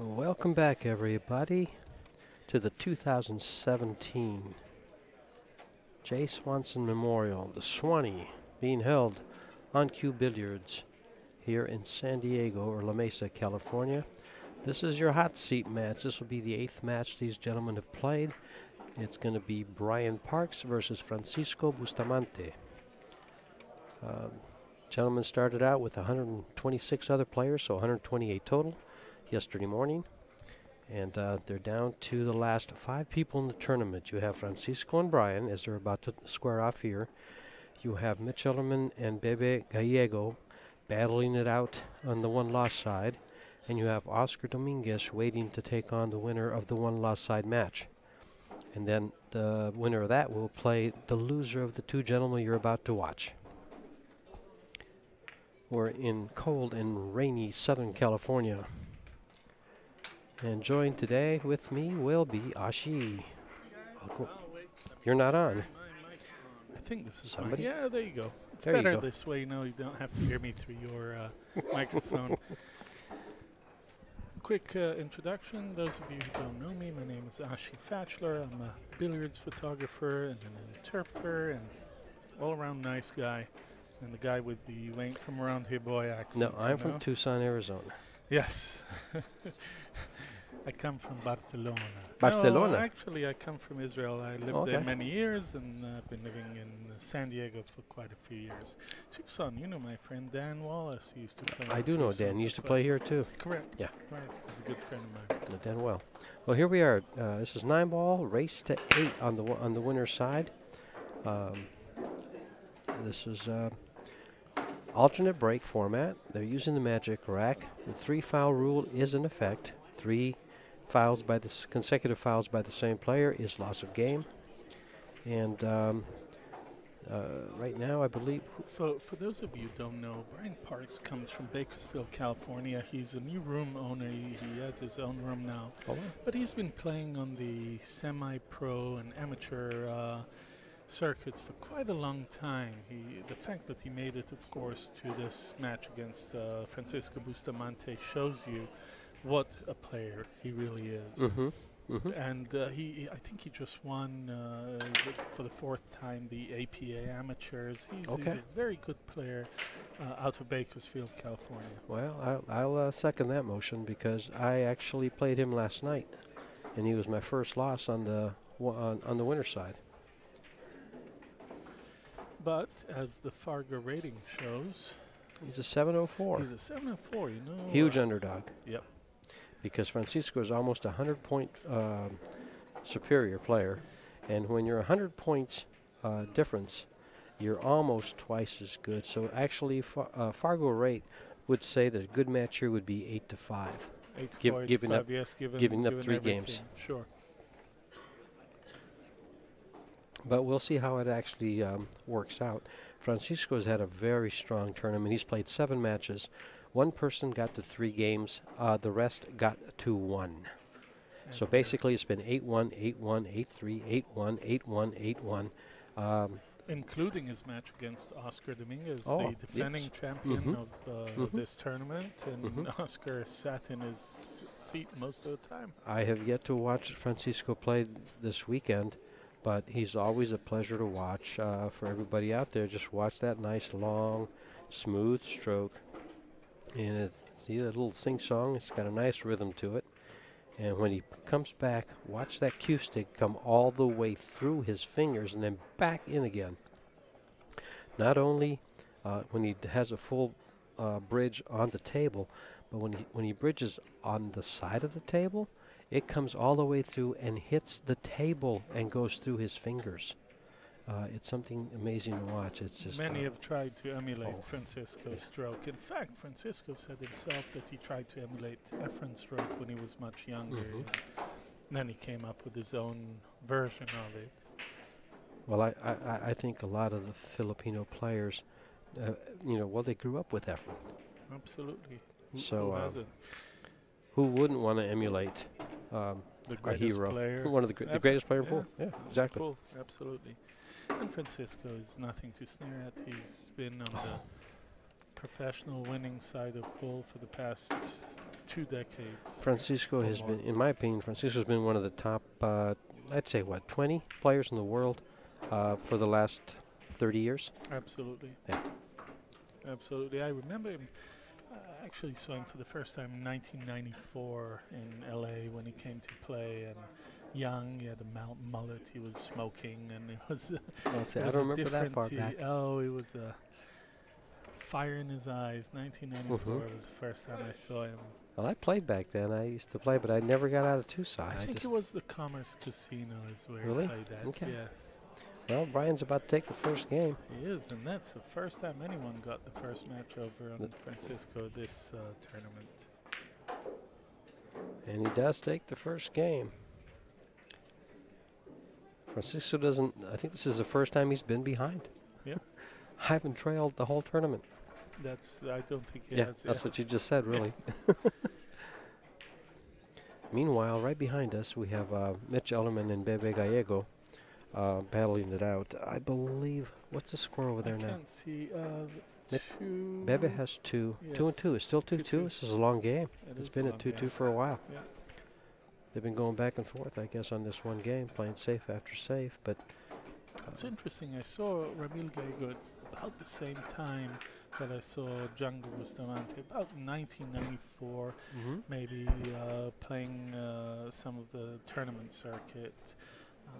Welcome back, everybody, to the 2017 Jay Swanson Memorial, the Swanee, being held on Cue Billiards here in San Diego or La Mesa, California. This is your hot seat match. This will be the eighth match these gentlemen have played. It's going to be Brian Parks versus Francisco Bustamante. Um, gentlemen started out with 126 other players, so 128 total yesterday morning. And uh, they're down to the last five people in the tournament. You have Francisco and Brian, as they're about to square off here. You have Mitch Ellerman and Bebe Gallego battling it out on the one loss side. And you have Oscar Dominguez waiting to take on the winner of the one loss side match. And then the winner of that will play the loser of the two gentlemen you're about to watch. We're in cold and rainy Southern California. And joined today with me will be Ashi. Welcome. You're not on. I think this is Somebody? Yeah, there you go. It's There better this way. No, you don't have to hear me through your uh, microphone. Quick uh, introduction. Those of you who don't know me, my name is Ashi Fatchler. I'm a billiards photographer and an interpreter and all-around nice guy. And the guy with the you ain't from around here boy accent. No, I'm from know? Tucson, Arizona. Yes. I come from Barcelona. Barcelona? No, actually, I come from Israel. I lived there many years and uh, I've been living in uh, San Diego for quite a few years. Tucson, you know my friend Dan Wallace. He used to play. I do know Dan. He used to play here too. Correct. Yeah. Right. He's a good friend of mine. Dan well. Well, here we are. Uh, this is nine ball, race to eight on the on the winner's side. Um, this is uh, alternate break format. They're using the magic rack. The three foul rule is in effect. Three fouls by the consecutive fouls by the same player is loss of game. And um, uh, right now, I believe For, for those of you who don't know, Brian Parks comes from Bakersfield, California. He's a new room owner. He, he has his own room now. But he's been playing on the semi-pro and amateur uh, circuits for quite a long time. He, the fact that he made it, of course, to this match against uh, Francisco Bustamante shows you what a player he really is. Mm-hmm. Mm-hmm. And uh, he, I think he just won uh, for the fourth time the APA Amateurs. He's, he's a very good player uh, out of Bakersfield, California. Well, I'll, I'll uh, second that motion because I actually played him last night, and he was my first loss on the on, on the winner side. But as the Fargo rating shows, He's a 704, he's a 704, you know. huge uh, underdog. Yep. Because Francisco is almost a hundred point um, superior player, and when you're a hundred points uh, difference, you're almost twice as good. So actually, Fa- uh, Fargo rate would say that a good match here would be eight to five. Eight Give- four, eight giving five, up- yes, given, giving up given three games. Sure. But we'll see how it actually um, works out. Francisco's had a very strong tournament. He's played seven matches. One person got to three games. Uh, the rest got to one. So basically, it's been 8 1, 8 1, 8 3, 8 1, 8 1, 8 1. Um, including his match against Oscar Dominguez, Oh, the defending yes. champion Mhm. of uh, Mhm. this tournament, and Mhm. Oscar sat in his seat most of the time. I have yet to watch Francisco play this weekend, but he's always a pleasure to watch uh, for everybody out there. Just watch that nice, long, smooth stroke. And it, see that little sing song? It's got a nice rhythm to it. And when he comes back, watch that cue stick come all the way through his fingers and then back in again. Not only uh, when he has a full uh, bridge on the table, but when he when he bridges on the side of the table, it comes all the way through and hits the table and goes through his fingers. Uh, it's something amazing to watch. It's just Many uh, have tried to emulate oh, Francisco's stroke. In fact, Francisco said himself that he tried to emulate Efren's stroke when he was much younger. Mhm. and Then he came up with his own version of it. Well, I, I, I- think a lot of the Filipino players, uh, you know, well, they grew up with Efren. Absolutely. So, who um. Who wouldn't want to emulate um, The greatest hero, player. one of the, gr- the greatest player Yeah. pool? Yeah, exactly. Cool, absolutely. And Francisco is nothing to sneer at. He's been on the professional winning side of pool for the past two decades. Francisco has been, in my opinion, Francisco's been one of the top, uh, I'd say, what, 20 players in the world uh, for the last 30 years. Absolutely. Yeah. Absolutely. I remember him. I actually saw him for the first time in 1994 in LA when he came to play. And young, he had a mount mullet. He was smoking, and it was. Say, it I don't remember that far he- back. Oh, it was a fire in his eyes. 1994 Mhm. was the first time I saw him. Well, I played back then. I used to play, but I never got out of Tucson. I think it was the Commerce Casino is where Really? he played at. Okay. Yes. Well, Brian's about to take the first game. He is, and that's the first time anyone got the first match over on Francisco this uh, tournament. And he does take the first game. Francisco doesn't, I think this is the first time he's been behind. Yeah. I haven't trailed the whole tournament. That's I don't think he yeah, has. that's yes. what you just said, really. Meanwhile, right behind us, we have uh, Mitch Ellerman and Bebe Gallego uh, battling it out. I believe, what's the score over there I now? can't see. Uh. Bebe has two. Two and two. It's still 2 2. 2-2. This is a long game. It It's is been a 2 2 for a while. Yeah. They've been going back and forth, I guess, on this one game, playing safe after safe. But It's interesting. I saw Ramil at about the same time that I saw Django Bustamante, about 1994, Mhm. maybe uh, playing uh, some of the tournament circuit. Uh,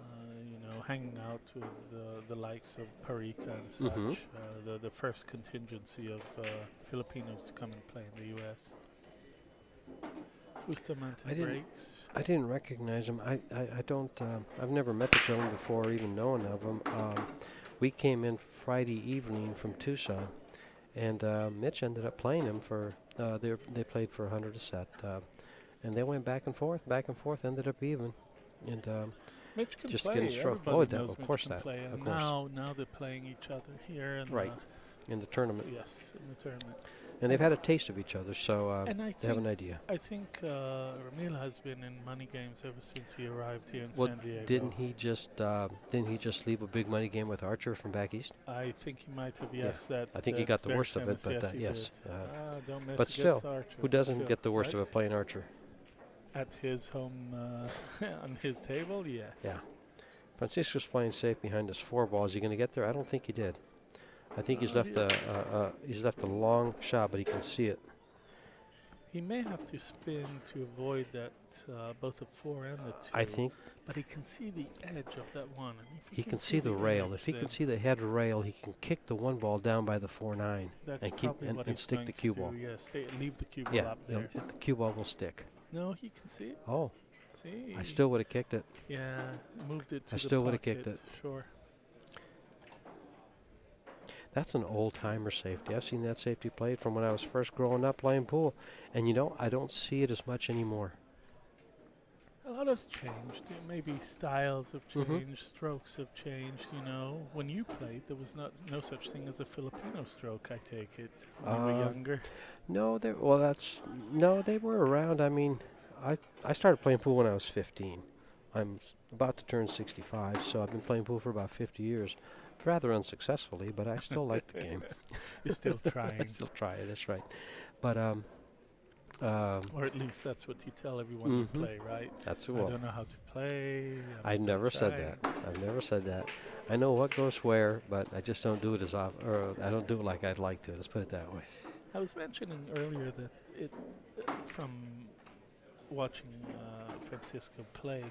you know, hanging out with the, the likes of Parica and such, Mhm. uh, the, the first contingency of uh, Filipinos to come and play in the U.S. Bustamante I didn't- breaks. I didn't recognize him. I, I, I don't, uh, I've never met the gentleman before or even known of him. Um, we came in Friday evening from Tucson, and uh, Mitch ended up playing him for, uh, they, they played for 100 a set. Uh, and they went back and forth, back and forth, ended up even. And um, Mitch can just play. getting struck. Oh, that- knows of course that, Play. of course. now, now they're playing each other here. And Right. in the tournament. yes, in the tournament. And they've had a taste of each other, so uh, and I they have an idea. I think uh, Ramil has been in money games ever since he arrived here in Well, San Diego. Didn't he just uh, didn't he just leave a big money game with Archer from back east? I think he might have Yeah. yes that. I think he got the worst of it, but uh, yes. Uh, Ah, but still, Archer, who doesn't still, get the worst of right? it playing Archer? At his home uh, on his table, yes. Yeah. Francisco's playing safe behind his four balls. Is he going to get there? I don't think he did. I think he's left a uh, uh, he's left a long shot, but he can see it. He may have to spin to avoid that uh, both the four and the two. I think But he can see the edge of that one. If he can see the rail. If he can see the head rail, he can kick the one ball down by the four nine. that's and keep- and- and stick the cue ball. Yeah, stay, leave the cue ball Yeah, up the, there. the cue ball will stick. No, he can see it. Oh, See, I still would have kicked it. yeah moved it to I the still would've kicked it. Sure. That's an old timer safety. I've seen that safety played from when I was first growing up playing pool, and you know I don't see it as much anymore. A lot has changed. Uh, Maybe styles have Mhm. changed, strokes have changed. You know, when you played, there was not no such thing as a Filipino stroke. I take it when you were Uh, younger. No, they well that's no, they were around. I mean, I I started playing pool when I was 15. I'm about to turn 65, so I've been playing pool for about 50 years. Rather unsuccessfully, but I still like the game. You're still trying. I trying, still try. That's right. But um, um, or at least that's what you tell everyone you Mhm. play, right? that's I well. don't know how to play. I never said that. I've never said that. I know what goes where, but I just don't do it as often, or I don't do it like I'd like to. Let's put it that way. I was mentioning earlier that it, uh, from watching uh, Francisco play,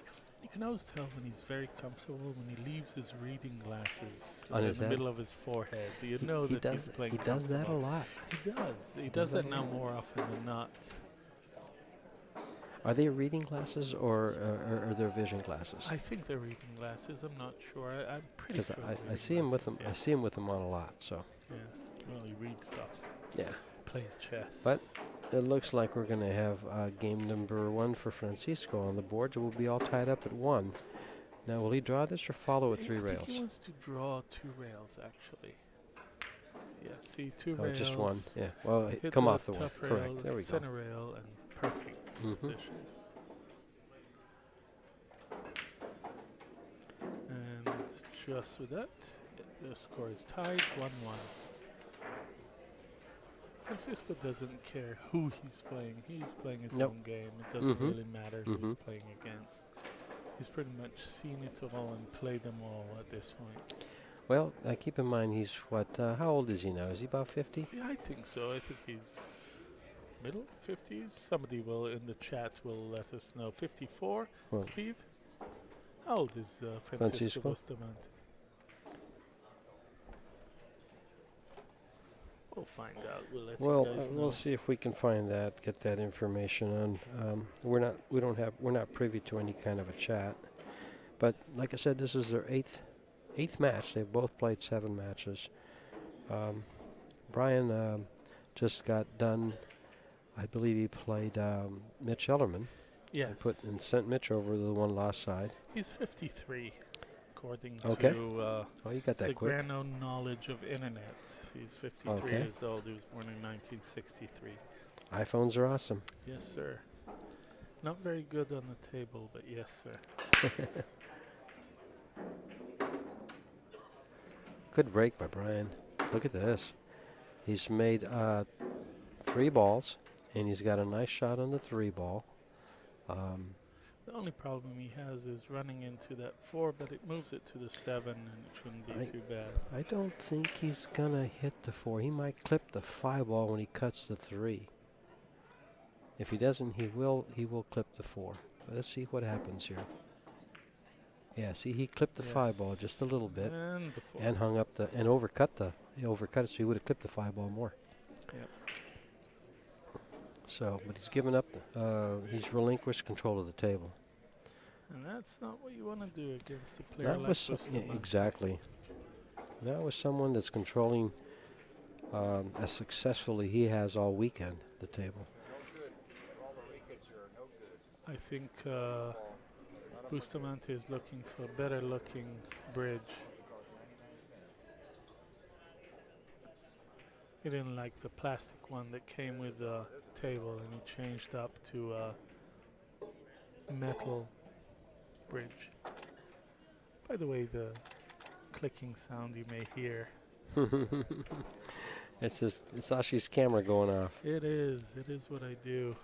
you can always tell when he's very comfortable when he leaves his reading glasses On in the head? middle of his forehead. You know he that does. he's playing He does that a lot. He does. He, He does, does that that now more often than not. Are they reading glasses or uh, or, or their vision glasses? I think they're reading glasses. I'm not sure. I, I'm pretty sure. I, I see him with them. glasses, I see him with them on a lot. So Yeah. yeah. Well, he reads stuff. yeah, Plays chess. But- it looks like we're going to have uh, game number one for Francisco on the board. So we'll be all tied up at one. Now, will he draw this or follow with three rails? he wants to draw two rails, actually. Yeah, see, two Oh, rails. just one. Yeah. Well, come off the one. rail, Correct. There we go. center rail, and perfect Mhm. position. And just with that, the score is tied 1 1. Francisco doesn't care who he's playing. He's playing his Nope. own game. It doesn't Mhm. really matter who he's Mhm. playing against. He's pretty much seen it all and played them all at this point. Well, uh, keep in mind he's what? Uh, how old is he now? Is he about 50? Yeah, I think so. I think he's middle 50s. Somebody will in the chat will let us know. 54, Well- Steve? How old is uh, Francisco, Francisco? Bustamante? We'll find out. We'll let Well, you uh, guys know. we'll see if we can find that, get that information on. Um, we're not, we don't have, we're not privy to any kind of a chat. But like I said, this is their eighth, eighth match. They've both played seven matches. Um, Brian um, just got done. I believe he played um, Mitch Ellerman. yes. and Put and sent Mitch over to the one lost side. He's 53, according Okay. to uh, Oh, you got the that quick. grand known knowledge of internet. He's 53 Okay. years old. He was born in 1963. iPhones are awesome. Yes, sir. Not very good on the table, but yes, sir. Good break by Brian. Look at this. He's made uh, three balls, and he's got a nice shot on the three ball. Um, The only problem he has is running into that four, but it moves it to the seven, and it shouldn't be I- too bad. I don't think he's gonna hit the four. He might clip the five ball when he cuts the three. If he doesn't, he will. He will clip the four. Let's see what happens here. Yeah, see, he clipped the five ball just a little bit And and hung up the and overcut the he overcut it, so he would have clipped the five ball more. Yep. So, but he's given up. Uh, he's relinquished control of the table. And that's not what you want to do against a player Not like some, yeah, exactly. Not with someone that's controlling um, as successfully he has all weekend the table. I think uh, Bustamante is looking for a better looking bridge. He didn't like the plastic one that came with the table and he changed up to a metal bridge. By the way, the clicking sound you may hear, it's his, it's Ashi's camera going off. it is, it is what I do.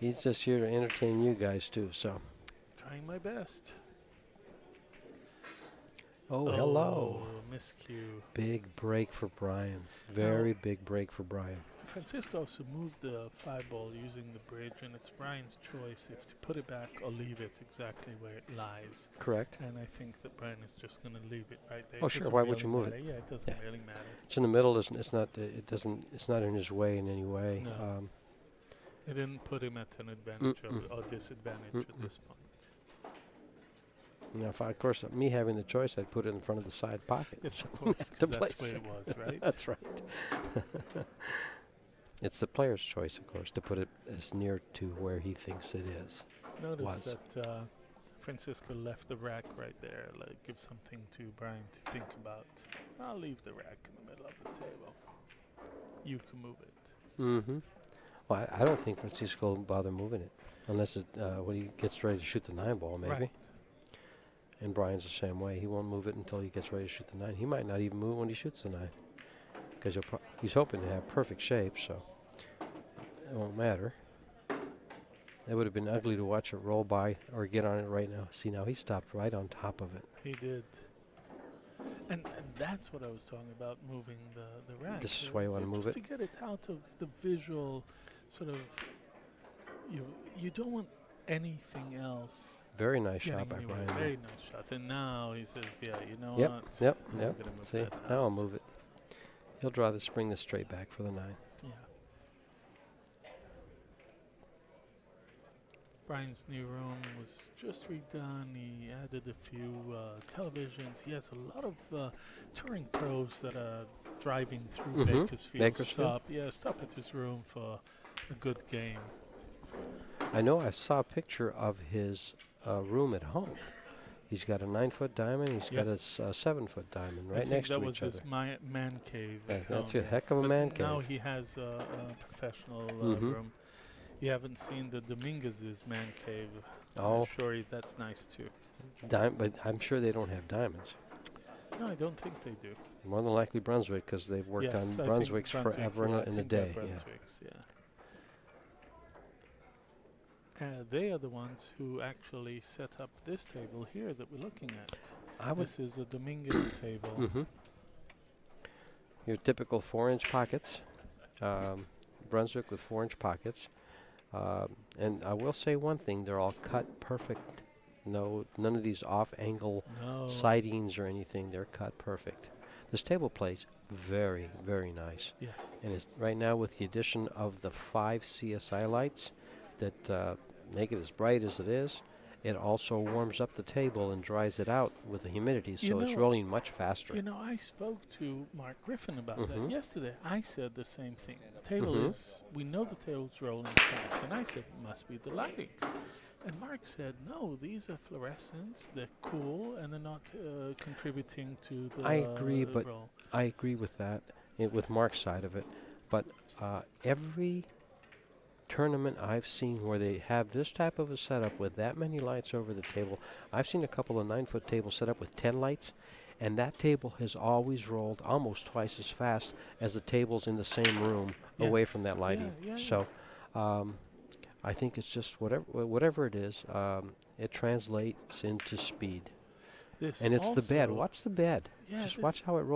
He's just here to entertain you guys too. So, Trying my best. oh, hello. Oh. Miscue. Big break for Brian. Very big break for Brian. Francisco also moved the five ball using the bridge, and it's Brian's choice if to put it back or leave it exactly where it lies. Correct. And I think that Brian is just going to leave it right there. Oh, It sure, why would you move it? Yeah, it doesn't Yeah. really matter. It's in the middle. It's, it's not. uh, It doesn't. It's not in his way in any way. No. Um, It didn't put him at an advantage Mm-mm. or, or disadvantage Mm-mm. at this point. Now, if I, of course, me having the choice, I'd put it in front of the side pocket. Yes, of course, To that's place where it was, right? That's right. it's the player's choice, of course, to put it as near to where he thinks it is. Notice was. that uh, Francisco left the rack right there. Like, give something to Brian to think about. I'll leave the rack in the middle of the table. You can move it. Mm-hmm. Well, I, I don't think Francisco will bother moving it unless it uh, when he gets ready to shoot the nine ball, maybe. Right. And Brian's the same way. He won't move it until he gets ready to shoot the nine. He might not even move it when he shoots the nine because he's hoping to have perfect shape, so it won't matter. It would have been ugly to watch it roll by or get on it right now. See, now he stopped right on top of it. He did. And, and that's what I was talking about, moving the, the rack. This is why you wanna ju- move just it? to get it out of the visual sort of. You you don't want anything else Very nice shot by. Brian. Very nice shot. And now he says, "Yeah, you know Yep, what? yep, I'm yep. gonna See, now I'll move it. He'll draw this, bring this straight back for the nine. Yeah. Brian's new room was just redone. He added a few uh, televisions. He has a lot of uh, touring pros that are driving through Mhm. Bakersfield. Bakersfield. Stop, yeah, stop at his room for a good game. I know I saw a picture of his uh, room at home. He's got a nine foot diamond. He's got a Yes. seven foot diamond I right think next that to was each his other. mi- man cave. Yeah, at that's a heck of a man cave. Now he has a, a professional uh, Mhm. room. You haven't seen the Dominguez's man cave. Oh, I'm sure that's nice too. Dime, but I'm sure they don't have diamonds. No, I don't think they do. More than likely Brunswick because they've worked yes, on Brunswicks Brunswick, forever in I a, in a think they're day. Yeah. Brunswicks, yeah. Uh, they are the ones who actually set up this table here that we're looking at. I. This is a Dominguez table. hmm Your typical four-inch pockets, um, Brunswick with four-inch pockets, um, and I will say one thing: they're all cut perfect. No, none of these off-angle No. sidings or anything. They're cut perfect. This table plays very, very nice. Yes. And it's right now with the addition of the five CSI lights that uh, make it as bright as it is, it also warms up the table and dries it out with the humidity, You so it's rolling much faster. You know, I spoke to Mark Griffin about Mhm. that yesterday. I said the same thing. The table Mhm. is, we know the table's rolling fast. And I said, it must be the lighting. And Mark said, no, these are fluorescents. They're cool and they're not uh, contributing to the I agree, but roll. I agree with that, i with Mark's side of it. But uh, every tournament I've seen where they have this type of a setup with that many lights over the table, I've seen a couple of nine foot tables set up with 10 lights, and that table has always rolled almost twice as fast as the tables in the same room away from that lighting. Yeah, yeah, so um, I think it's just whatever whatever it is, um, it translates into speed. This And it's the bed. Watch the bed. Just watch how it rolls.